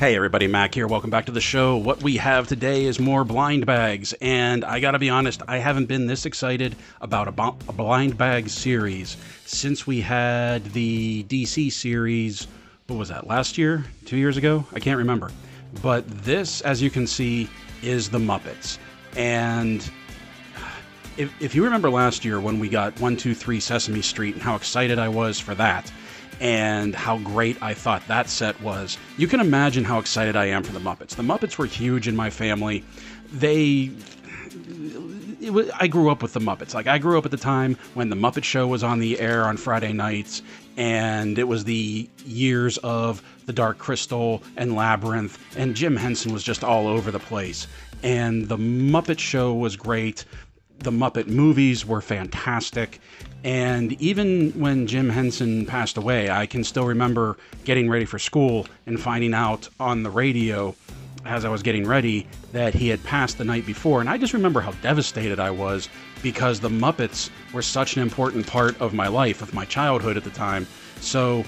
Hey everybody, Mac here. Welcome back to the show. What we have today is more blind bags, and I gotta be honest, I haven't been this excited about a, bo- a blind bag series since we had the DC series. What was that? Last year? Two years ago? I can't remember. But this, as you can see, is the Muppets, and if, if you remember last year when we got 123 Sesame Street and how excited I was for that, and how great I thought that set was, you can imagine how excited I am for the Muppets. The Muppets were huge in my family. They. Was, I grew up with the Muppets. Like, I grew up at the time when the Muppet Show was on the air on Friday nights, and it was the years of The Dark Crystal and Labyrinth, and Jim Henson was just all over the place. And the Muppet Show was great the Muppet movies were fantastic. And even when Jim Henson passed away, I can still remember getting ready for school and finding out on the radio as I was getting ready that he had passed the night before. And I just remember how devastated I was because the Muppets were such an important part of my life, of my childhood at the time. So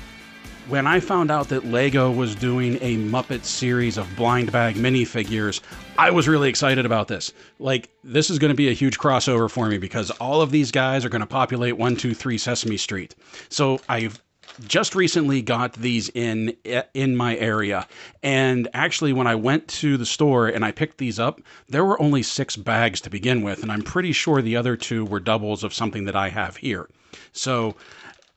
when I found out that Lego was doing a Muppet series of blind bag minifigures, I was really excited about this. Like, this is going to be a huge crossover for me because all of these guys are going to populate 123 Sesame Street. So I've just recently got these in in my area and actually when i went to the store and i picked these up there were only six bags to begin with and i'm pretty sure the other two were doubles of something that i have here so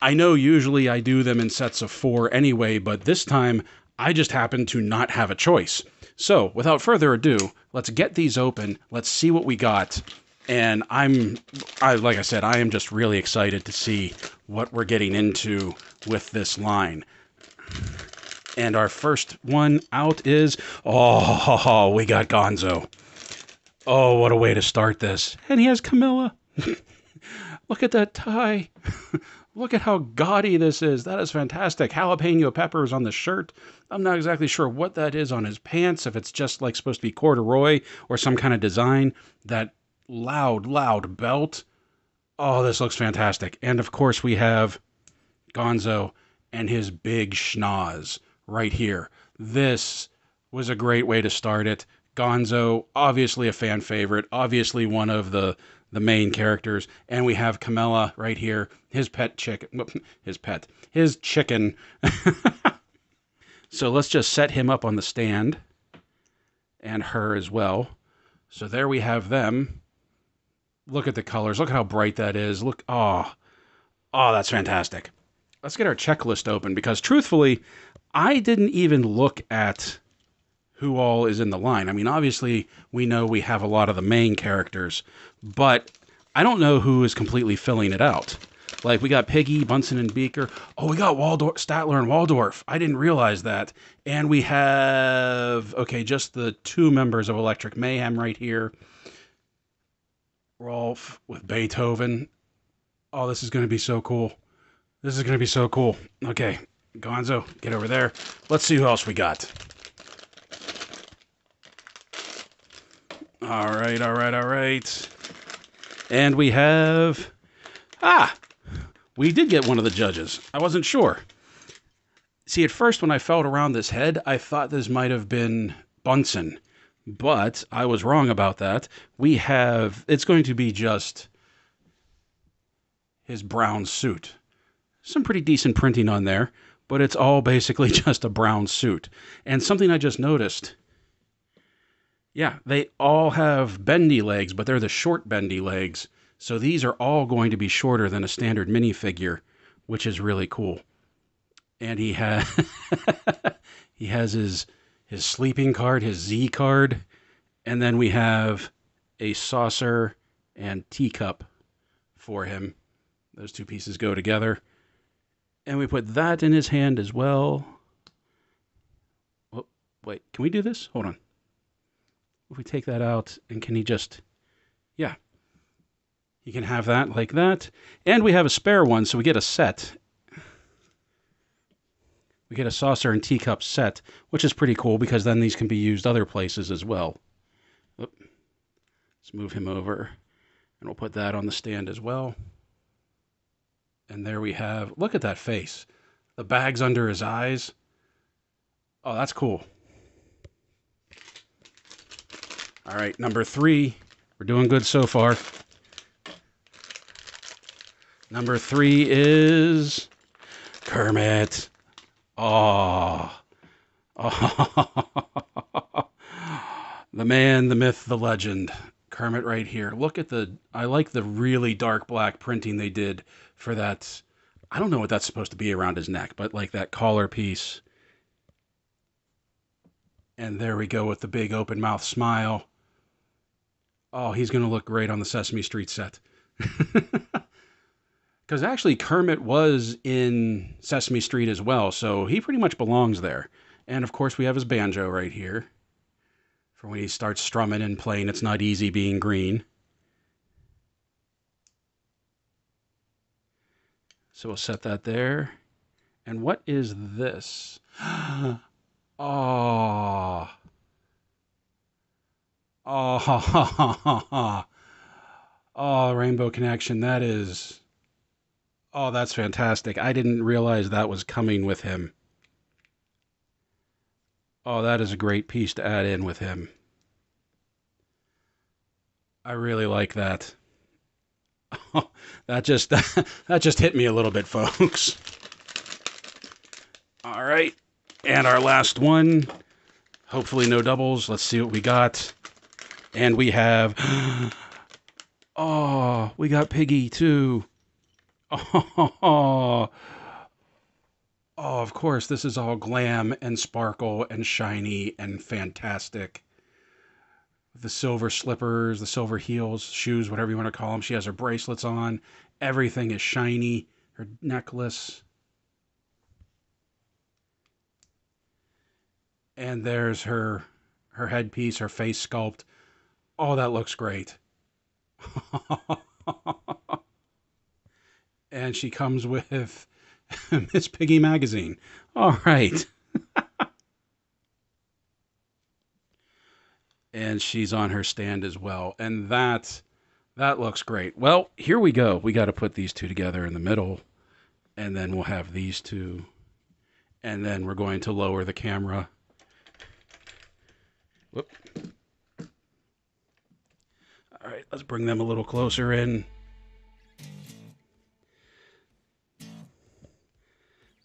I know usually I do them in sets of four anyway, but this time I just happen to not have a choice. So, without further ado, let's get these open. Let's see what we got. And I'm, I, like I said, I am just really excited to see what we're getting into with this line. And our first one out is, oh, we got Gonzo. Oh, what a way to start this. And he has Camilla. Look at that tie. Look at how gaudy this is. That is fantastic. Jalapeno peppers on the shirt. I'm not exactly sure what that is on his pants, if it's just like supposed to be corduroy or some kind of design. That loud, loud belt. Oh, this looks fantastic. And of course, we have Gonzo and his big schnoz right here. This was a great way to start it. Gonzo, obviously a fan favorite, obviously one of the the main characters, and we have Camilla right here, his pet chicken, his pet, his chicken. so let's just set him up on the stand, and her as well. So there we have them. Look at the colors. Look how bright that is. Look, oh, oh, that's fantastic. Let's get our checklist open because truthfully, I didn't even look at who all is in the line. I mean, obviously, we know we have a lot of the main characters, but I don't know who is completely filling it out. Like we got Piggy, Bunsen, and Beaker. Oh, we got Waldorf, Statler, and Waldorf. I didn't realize that. And we have okay, just the two members of Electric Mayhem right here. Rowlf with Beethoven. Oh, this is going to be so cool. This is going to be so cool. Okay, Gonzo, get over there. Let's see who else we got. All right, all right, all right. And we have. Ah! We did get one of the judges. I wasn't sure. See, at first, when I felt around this head, I thought this might have been Bunsen. But I was wrong about that. We have. It's going to be just his brown suit. Some pretty decent printing on there, but it's all basically just a brown suit. And something I just noticed yeah, they all have bendy legs, but they're the short bendy legs. So these are all going to be shorter than a standard minifigure, which is really cool. And he has he has his his sleeping card, his Z card, and then we have a saucer and teacup for him. Those two pieces go together. And we put that in his hand as well. Oh, wait, can we do this? Hold on if we take that out, and can he just, yeah, you can have that like that. And we have a spare one, so we get a set. We get a saucer and teacup set, which is pretty cool because then these can be used other places as well. Let's move him over, and we'll put that on the stand as well. And there we have, look at that face. The bags under his eyes. Oh, that's cool. All right, number three. We're doing good so far. Number three is Kermit. Oh. oh. the man, the myth, the legend. Kermit right here. Look at the. I like the really dark black printing they did for that. I don't know what that's supposed to be around his neck, but like that collar piece. And there we go with the big open mouth smile. Oh, he's going to look great on the Sesame Street set. Because actually, Kermit was in Sesame Street as well, so he pretty much belongs there. And of course, we have his banjo right here for when he starts strumming and playing It's Not Easy Being Green. So we'll set that there. And what is this? oh. Oh. oh, Rainbow Connection. That is. Oh, that's fantastic. I didn't realize that was coming with him. Oh, that is a great piece to add in with him. I really like that. Oh, that just that just hit me a little bit, folks. All right. And our last one. Hopefully no doubles. Let's see what we got. And we have Oh, we got Piggy too. Oh, Oh, of course, this is all glam and sparkle and shiny and fantastic. The silver slippers, the silver heels, shoes, whatever you want to call them. She has her bracelets on. Everything is shiny. Her necklace. And there's her her headpiece, her face sculpt. Oh, that looks great. and she comes with Miss Piggy Magazine. All right. and she's on her stand as well. And that that looks great. Well, here we go. We got to put these two together in the middle and then we'll have these two and then we're going to lower the camera. Whoop. All right, let's bring them a little closer in.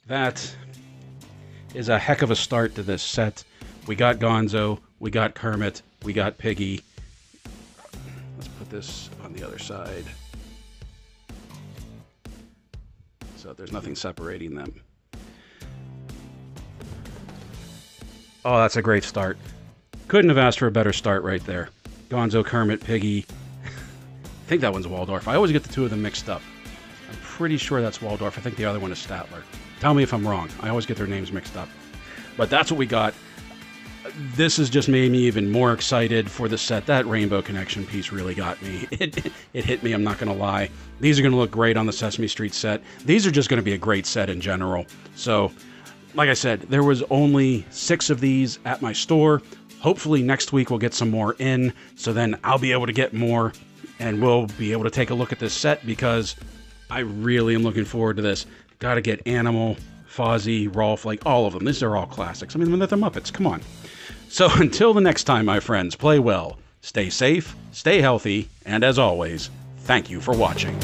That is a heck of a start to this set. We got Gonzo, we got Kermit, we got Piggy. Let's put this on the other side. So there's nothing separating them. Oh, that's a great start. Couldn't have asked for a better start right there. Gonzo, Kermit, Piggy. I think that one's Waldorf. I always get the two of them mixed up. I'm pretty sure that's Waldorf. I think the other one is Statler. Tell me if I'm wrong. I always get their names mixed up. But that's what we got. This has just made me even more excited for the set. That Rainbow Connection piece really got me. It, it hit me, I'm not going to lie. These are going to look great on the Sesame Street set. These are just going to be a great set in general. So, like I said, there was only six of these at my store. Hopefully, next week we'll get some more in. So then I'll be able to get more and we'll be able to take a look at this set because I really am looking forward to this. Got to get Animal, Fozzie, Rowlf, like all of them. These are all classics. I mean, they're the Muppets. Come on. So until the next time, my friends, play well, stay safe, stay healthy, and as always, thank you for watching.